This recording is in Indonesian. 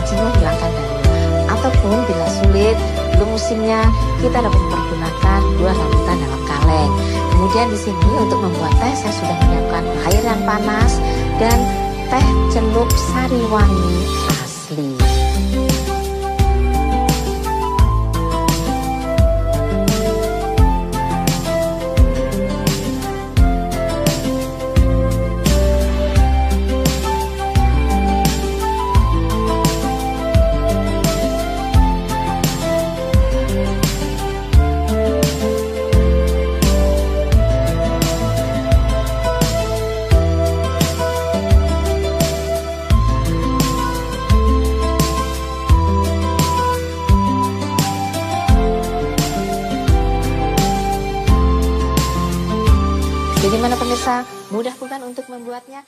bijinya hilangkan dulu. Ataupun bila sulit, belum musimnya, kita dapat mempergunakan buah rambutan dalam kaleng. Kemudian di sini untuk membuat teh saya sudah menyiapkan air yang panas dan teh celup sari wangi asli. Jadi mana pemirsa, mudah bukan untuk membuatnya?